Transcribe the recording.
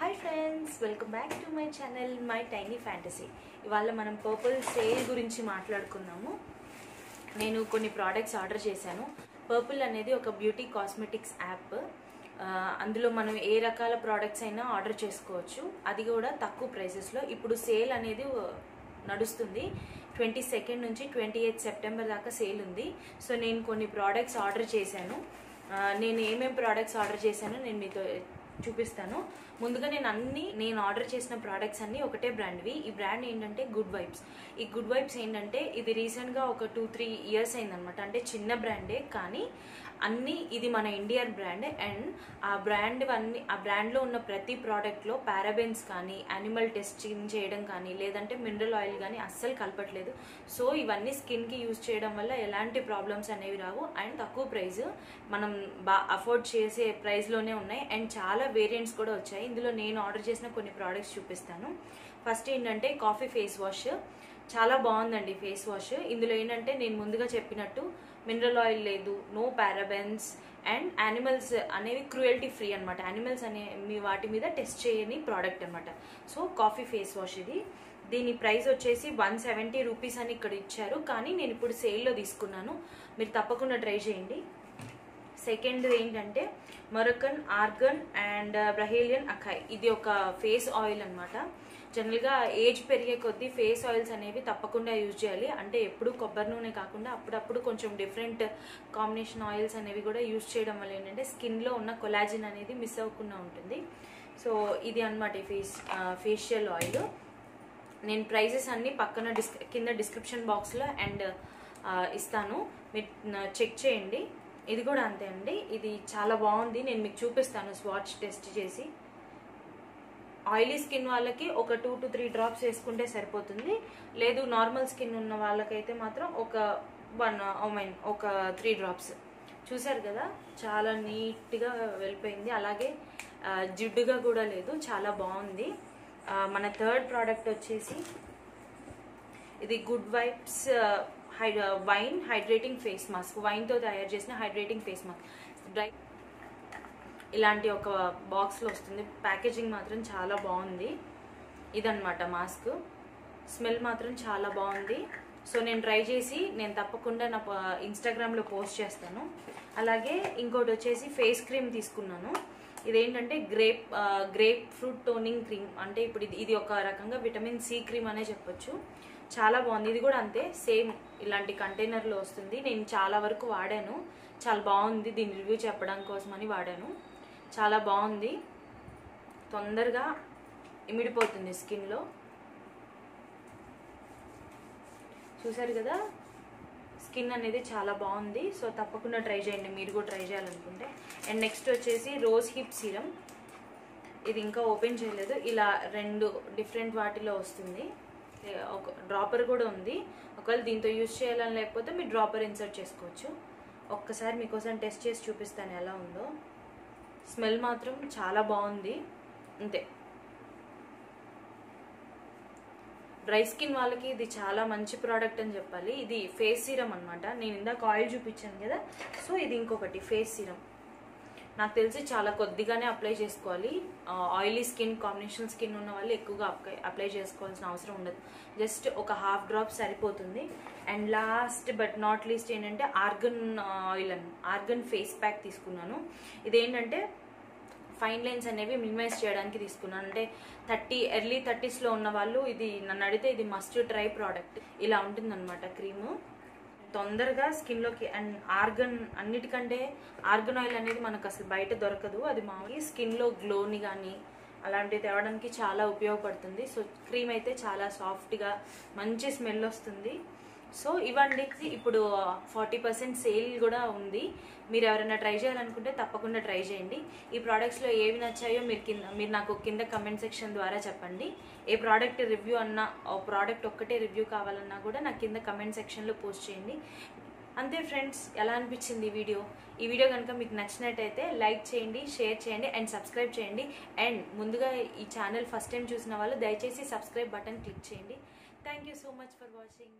Hi friends welcome back to my channel my tiny fantasy ఇవాళ మనం purple sale గురించి మాట్లాడుకుందాము. నేను కొన్ని ప్రోడక్ట్స్ ఆర్డర్ చేశాను. పర్పుల్ అనేది ఒక బ్యూటీ కాస్మెటిక్స్ యాప్ అందులో మనం ఏ రకాల ప్రోడక్ట్స్ అయినా ఆర్డర్ చేసుకోవచ్చు. అది కూడా తక్కువ ప్రైసెస్లో ఇప్పుడు సేల్ అనేది నడుస్తుంది. ట్వంటీ సెకండ్ నుంచి ట్వంటీ ఎయిత్ సెప్టెంబర్ దాకా సేల్ ఉంది. సో నేను కొన్ని ప్రోడక్ట్స్ ఆర్డర్ చేశాను. నేను ఏమేమి ప్రోడక్ట్స్ ఆర్డర్ చేశానో నేను మీతో చూపిస్తాను. ముందుగా నేను అన్ని నేను ఆర్డర్ చేసిన ప్రోడక్ట్స్ అన్ని ఒకటే బ్రాండ్వి ఈ బ్రాండ్ ఏంటంటే గుడ్ వైబ్స్ ఈ గుడ్ వైబ్స్ ఏంటంటే ఇది రీసెంట్గా ఒక టూ త్రీ ఇయర్స్ అయిందనమాట అంటే చిన్న బ్రాండే కానీ అన్ని ఇది మన ఇండియన్ బ్రాండ్ అండ్ ఆ బ్రాండ్ అన్ని ఆ బ్రాండ్లో ఉన్న ప్రతి ప్రోడక్ట్లో పారాబెన్స్ కానీ యానిమల్ టెస్టింగ్ చేయడం కానీ లేదంటే మినరల్ ఆయిల్ కానీ అస్సలు కలపట్లేదు. సో ఇవన్నీ స్కిన్కి యూజ్ చేయడం వల్ల ఎలాంటి ప్రాబ్లమ్స్ అనేవి రావు. అండ్ తక్కువ ప్రైస్ మనం బా అఫోర్డ్ చేసే ప్రైస్లోనే ఉన్నాయి. అండ్ చాలా వేరియంట్స్ కూడా వచ్చాయి. ఇందులో నేను ఆర్డర్ చేసిన కొన్ని ప్రోడక్ట్స్ చూపిస్తాను. ఫస్ట్ ఏంటంటే కాఫీ ఫేస్ వాష్ చాలా బాగుందండి ఫేస్ వాష్ ఇందులో ఏంటంటే నేను ముందుగా చెప్పినట్టు మినరల్ ఆయిల్ లేదు నో పారాబెన్స్ అండ్ యానిమల్స్ అనేవి క్రూయల్టీ ఫ్రీ అనమాట యానిమల్స్ అనే మీ వాటి మీద టెస్ట్ చేయని ప్రోడక్ట్ అనమాట సో కాఫీ ఫేస్ వాష్ ఇది. దీని ప్రైస్ వచ్చేసి వన్ సెవెంటీ రూపీస్ అని ఇక్కడ ఇచ్చారు. కానీ నేను ఇప్పుడు సేల్లో తీసుకున్నాను. మీరు తప్పకుండా ట్రై చేయండి. సెకండ్ ఏంటంటే మొరకన్ ఆర్గన్ అండ్ బ్రహేలియన్ అఖాయ్ ఇది ఒక ఫేస్ ఆయిల్ అనమాట జనరల్గా ఏజ్ పెరిగే కొద్దీ ఫేస్ ఆయిల్స్ అనేవి తప్పకుండా యూజ్ చేయాలి. అంటే ఎప్పుడు కొబ్బరి నూనె కాకుండా అప్పుడప్పుడు కొంచెం డిఫరెంట్ కాంబినేషన్ ఆయిల్స్ అనేవి కూడా యూజ్ చేయడం వల్ల ఏంటంటే స్కిన్లో ఉన్న కొలాజిన్ అనేది మిస్ అవ్వకుండా ఉంటుంది. సో ఇది అనమాట ఈ ఫేస్ ఫేషియల్ ఆయిల్. నేను ప్రైజెస్ అన్నీ పక్కన డిస్ కింద డిస్క్రిప్షన్ బాక్స్లో అండ్ ఇస్తాను. మీరు చెక్ చేయండి. ఇది కూడా అంతే అండి. ఇది చాలా బాగుంది. నేను మీకు చూపిస్తాను స్వాచ్ టెస్ట్ చేసి. ఆయిలీ స్కిన్ వాళ్ళకి ఒక టూ టు త్రీ డ్రాప్స్ వేసుకుంటే సరిపోతుంది. లేదు నార్మల్ స్కిన్ ఉన్న వాళ్ళకైతే మాత్రం ఒక వన్ ఐ మీన్ ఒక త్రీ డ్రాప్స్ చూసారు కదా? చాలా నీట్గా వెళ్ళిపోయింది. అలాగే జిడ్డుగా కూడా లేదు. చాలా బాగుంది. మన థర్డ్ ప్రోడక్ట్ వచ్చేసి ఇది Good Vibes high wine hydrating face mask వైన్తో తయారు చేసిన హైడ్రేటింగ్ ఫేస్ మాస్క్. డ్రై ఇలాంటి ఒక బాక్స్లో వస్తుంది. ప్యాకేజింగ్ మాత్రం చాలా బాగుంది. ఇదనమాట మాస్క్. స్మెల్ మాత్రం చాలా బాగుంది. సో నేను ట్రై చేసి నేను తప్పకుండా నా ఇన్స్టాగ్రామ్లో పోస్ట్ చేస్తాను. అలాగే ఇంకోటి వచ్చేసి ఫేస్ క్రీమ్ తీసుకున్నాను. ఇదేంటంటే grape grapefruit toning cream. అంటే ఇప్పుడు ఇది ఇది ఒక రకంగా విటమిన్ సి క్రీమ్ అనే చెప్పొచ్చు. చాలా బాగుంది. ఇది కూడా అంతే సేమ్ ఇలాంటి కంటైనర్లో వస్తుంది. నేను చాలా వరకు వాడాను. చాలా బాగుంది దీని రివ్యూ చెప్పడం కోసమని వాడాను. చాలా బాగుంది. తొందరగా ఇమిడిపోతుంది స్కిన్లో. చూసారు కదా? స్కిన్ అనేది చాలా బాగుంది. సో తప్పకుండా ట్రై చేయండి. మీరు కూడా ట్రై చేయాలనుకుంటే. అండ్ నెక్స్ట్ వచ్చేసి రోజ్ హిప్ సీరం. ఇది ఇంకా ఓపెన్ చేయలేదు. ఇలా రెండు డిఫరెంట్ వాటిలో వస్తుంది. ఒక డ్రాపర్ కూడా ఉంది. ఒకవేళ దీంతో యూజ్ చేయాలని లేకపోతే మీరు డ్రాపర్ ఇన్సర్ట్ చేసుకోవచ్చు. ఒక్కసారి మీకోసం టెస్ట్ చేసి చూపిస్తాను ఎలా ఉందో. స్మెల్ మాత్రం చాలా బాగుంది. అంతే. డ్రై స్కిన్ వాళ్ళకి ఇది చాలా మంచి ప్రోడక్ట్ అని చెప్పాలి. ఇది ఫేస్ సీరం అనమాట నేను ఇందాక ఆయిల్ చూపించాను కదా. సో ఇది ఇంకొకటి ఫేస్ సీరం నాకు తెలిసి చాలా కొద్దిగానే అప్లై చేసుకోవాలి. ఆయిలీ స్కిన్ కాంబినేషన్ స్కిన్ ఉన్న వాళ్ళు ఎక్కువగా అప్లై అప్లై చేసుకోవాల్సిన అవసరం ఉండదు. జస్ట్ ఒక హాఫ్ డ్రాప్ సరిపోతుంది. And last but not least ఏంటంటే ఆర్గన్ ఆయిల్ అని ఆర్గన్ ఫేస్ ప్యాక్ తీసుకున్నాను. ఇదేంటంటే ఫైన్ లైన్స్ అనేవి మినిమైజ్ చేయడానికి తీసుకున్నాను. అంటే థర్టీ ఎర్లీ థర్టీస్లో ఉన్న వాళ్ళు ఇది నన్ను అడిగితే ఇది మస్ట్ ట్రై ప్రోడక్ట్ ఇలా ఉంటుందన్నమాట క్రీము. తొందరగా స్కిన్లోకి అండ్ ఆర్గన్ అన్నిటికంటే ఆర్గన్ ఆయిల్ అనేది మనకు అసలు బయట దొరకదు. అది మామూలుగా స్కిన్లో గ్లోని కానీ అలాంటివి తేవడానికి చాలా ఉపయోగపడుతుంది. సో క్రీమ్ అయితే చాలా సాఫ్ట్గా మంచి స్మెల్ వస్తుంది. సో ఇవ్వండి. ఇప్పుడు ఫార్టీ పర్సెంట్ సేల్ కూడా ఉంది. మీరు ఎవరైనా ట్రై చేయాలనుకుంటే తప్పకుండా ట్రై చేయండి. ఈ ప్రోడక్ట్స్లో ఏవి నచ్చాయో మీరు కింద మీరు నాకు కింద కమెంట్ సెక్షన్ ద్వారా చెప్పండి. ఏ ప్రోడక్ట్ రివ్యూ అన్నా ప్రోడక్ట్ ఒక్కటే రివ్యూ కావాలన్నా కూడా నాకు కింద కమెంట్ సెక్షన్లో పోస్ట్ చేయండి. అంతే ఫ్రెండ్స్ ఎలా అనిపించింది ఈ వీడియో? ఈ వీడియో కనుక మీకు నచ్చినట్టయితే లైక్ చేయండి షేర్ చేయండి అండ్ సబ్స్క్రైబ్ చేయండి. అండ్ ముందుగా ఈ ఛానల్ ఫస్ట్ టైం చూసిన వాళ్ళు దయచేసి సబ్స్క్రైబ్ బటన్ క్లిక్ చేయండి. Thank you so much for watching.